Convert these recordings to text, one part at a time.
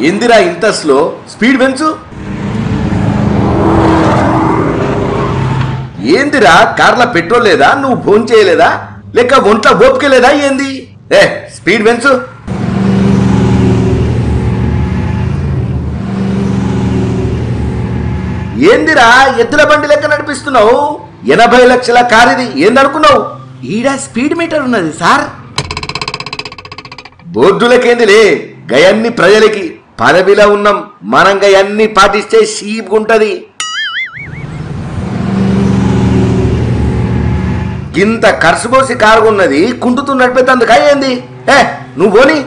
ఏందిరా ఇంత slow speed పెంచు. ఏందిరా? కార్ల పెట్రోల్ లేదా? నువ్వు ఫోన్ చేయలేదా? లేక ఒంట్లో ఓపిక లేదా? ఏంది? ఏ స్పీడ్ పెంచు. ఏందిరా? ఎద్దుల బండి లెక్క నడిపిస్తున్నావు? ఎనభై లక్షల కార్ ఇది ఏందనుకున్నావు? ఈడ స్పీడ్ మీటర్ ఉన్నది సార్. బోర్డులకేందిలే? గయాన్ని ప్రజలకి. పదవిలో ఉన్నాం మనం గయన్ని పాటిస్తే షీప్గుంటది ఇంత ఖర్చు పోసి కారు ఉన్నది కుంటుతూ నడిపేందుకు అయ్యింది? ఏ నువ్వు పోని.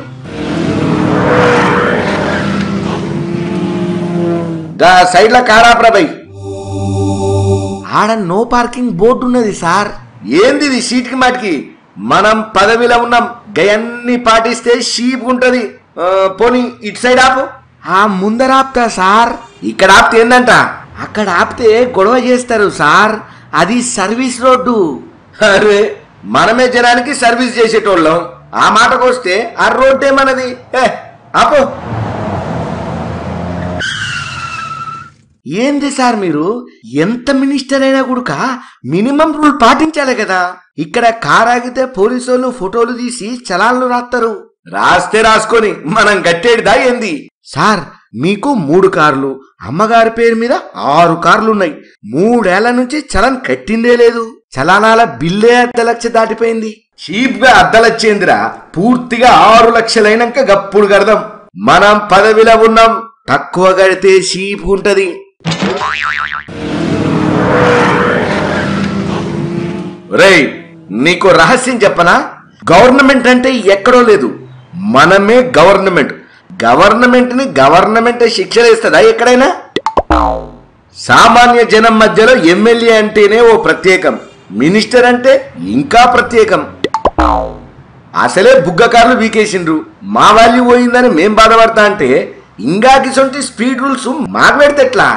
గా సైడ్ల కారాప్రభై ఆడ నో పార్కింగ్ బోర్డు ఉన్నది సార్. ఏంది ఇది సీట్కి మాటికి? మనం పదవిలో ఉన్నాం గయన్ని పాటిస్తే షీప్ ఉంటది పోనీ ఇటు సైడ్ ఆపు. ఆ ముందర ఆపుతా సార్. ఇక్కడ ఆపితే ఏందంట? అక్కడ ఆపితే గొడవ చేస్తారు సార్. అది సర్వీస్ రోడ్డు. అరే మనమే జనానికి సర్వీస్ చేసేటోళ్ళం. ఆ మాటకు వస్తే ఆ రోడ్డే మనది. ఏ ఆపు. ఏంది సార్ మీరు? ఎంత మినిస్టర్ అయినా కూడా మినిమం రూల్ పాటించాలి కదా. ఇక్కడ కార్ ఆగితే పోలీసు వాళ్ళు ఫోటోలు తీసి చలాన్లు రాస్తారు రాస్తే రాసుకొని మనం కట్టేడిదా ఏంది? సార్ మీకు మూడు కార్లు అమ్మగారి పేరు మీద ఆరు కార్లు ఉన్నాయి మూడేళ్ళ నుంచి చలాన్ కట్టిందే లేదు. చలానాల బిల్లే అర్ధ లక్ష దాటిపోయింది. చీప్గా అద్దలచ్చేందిరా పూర్తిగా ఆరు లక్షలైనాక గప్పుడు గడదాం మనం పదవిలో ఉన్నాం. తక్కువ కడితే షీప్ ఉంటది రేయ్ నీకు రహస్యం చెప్పనా? గవర్నమెంట్ అంటే ఎక్కడో లేదు. మనమే గవర్నమెంట్. గవర్నమెంట్ని గవర్నమెంట్ శిక్షలేస్తుందా ఎక్కడైనా? సామాన్య జనం మధ్యలో ఎమ్మెల్యే అంటేనే ఓ ప్రత్యేకం. మినిస్టర్ అంటే ఇంకా ప్రత్యేకం. అసలే బుగ్గకారులు వీకేసిండ్రు. మా వాల్యూ పోయిందని మేం బాధపడతా అంటే ఇంగాకి సొంటి స్పీడ్ రూల్స్ మాకు పెడితే ఎట్లా?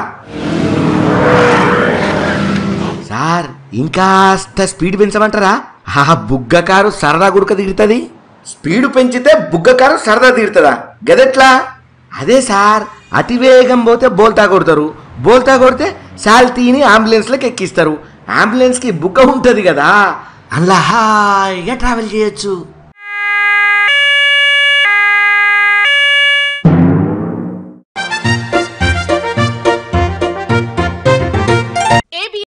సార్ ఇంకాస్త స్పీడ్ పెంచమంటారా? ఆ బుగ్గకారు సరదా గుడక దిగుతుంది స్పీడ్ పెంచితే బుగ్గకారు సరదా తీరుతుందా? గదెట్లా? అదే సార్ అతివేగం పోతే బోల్తా కొడతారు. బోల్తా కొడితే శాల్తీని అంబులెన్స్లకు ఎక్కిస్తారు. అంబులెన్స్కి బుగ్గ ఉంటుంది కదా అలా హాయిగా ట్రావెల్ చేయొచ్చు.